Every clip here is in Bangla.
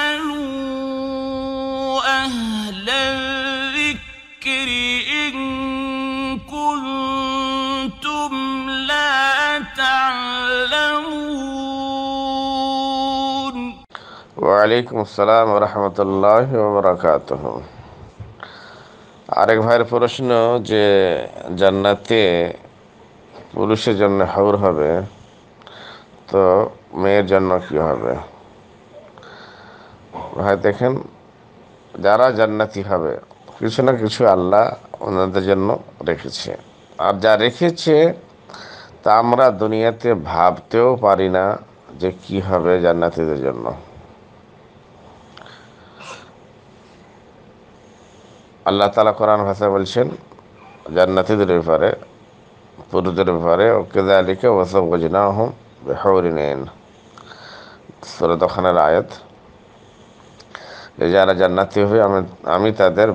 فاسألوا أهل الذكر إن كنتم لا تعلمون ওয়ালাইকুম আসসালাম রহমতুল্লাহ বরকাত আরেক ভাইয়ের প্রশ্ন যে জান্নাতে পুরুষের জন্য হাউর হবে তো মেয়ের জন্য কি হবে ভাই, দেখেন, যারা জান্নাতি হবে, কিছু না কিছু আল্লাহ ওনাদের জন্য রেখেছে। আর যা রেখেছে, তা আমরা দুনিয়াতে ভাবতেও পারি না যে কি হবে জান্নাতিদের জন্য। আল্লাহ তালা কোরআন ভাষা বলছেন, জান্নাতিদের ব্যাপারে, পুরুষদের ব্যাপারে, ও কেদা আলীকে ওসব গজনা হুম বেহরিন। সুরত খানের আয়াত। যে যারা জান্নাতি হবে, আমি আমি তাদের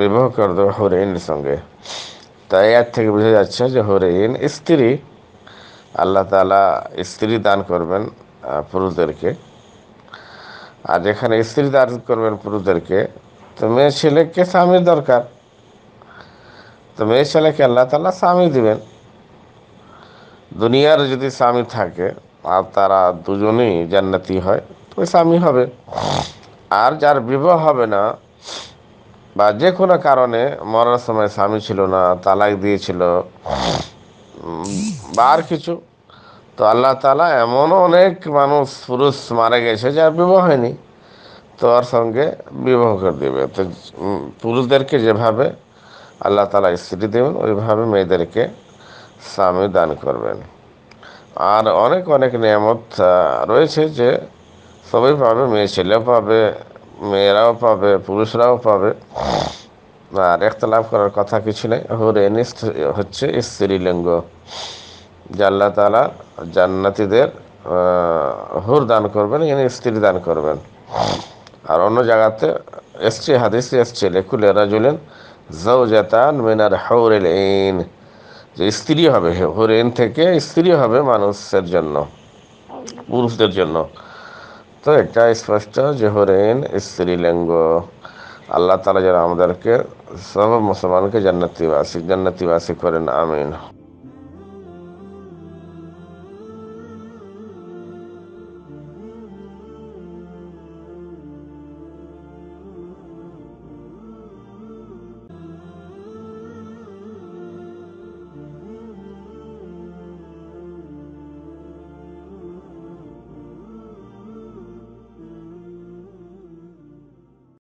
বিবাহ করে দেবো হরিনের সঙ্গে। তাই এর থেকে বোঝা যাচ্ছে যে হরিণ স্ত্রী, আল্লাহ তালা স্ত্রী দান করবেন পুরুষদেরকে। আর যেখানে স্ত্রী দান করবেন পুরুষদেরকে, তো মেয়ে ছেলেকে স্বামীর দরকার। তো মেয়ে ছেলেকে আল্লাহ তালা স্বামী দিবেন। দুনিয়ার যদি স্বামী থাকে, আর তারা দুজনেই জান্নাতি হয়, তো স্বামী হবে। আর যার বিবাহ হবে না, বা যে কোনো কারণে মরার সময় স্বামী ছিল না, তালাক দিয়েছিল, বা আর কিছু, তো আল্লাহ তালা এমনও অনেক মানুষ, পুরুষ মারা গেছে যার বিবাহ হয়নি, তো ওর সঙ্গে বিবাহ করে দেবে। তো পুরুষদেরকে যেভাবে আল্লাহ তালা স্ত্রী দেবেন, ওইভাবে মেয়েদেরকে স্বামী দান করবেন। আর অনেক অনেক নিয়ামত রয়েছে যে সবাই পাবে মেয়ে ছেলেও পাবে মেয়েরাও পাবে পুরুষরাও পাবে আর একতলাভ করার কথা কিছু নেই। হরেন হচ্ছে স্ত্রীলিঙ্গ। যে আল্লাহ তালা জান্নাতিদের হুর দান করবেন এখানে স্ত্রী দান করবেন। আর অন্য জায়গাতে এসছে হাদিসে এসছে, লেখুলে রাজুলেন জৌজাতান মিনার হৌরেল ইন যে স্ত্রী হবে হরেন থেকে স্ত্রী হবে মানুষের জন্য, পুরুষদের জন্য। তো এটা স্পষ্ট যে হরেন স্ত্রীলিঙ্গ আল্লাহ তালা যেন আমাদেরকে সব মুসলমানকে জান্নাতিবাসী জান্নাতিবাসী করেন আমিন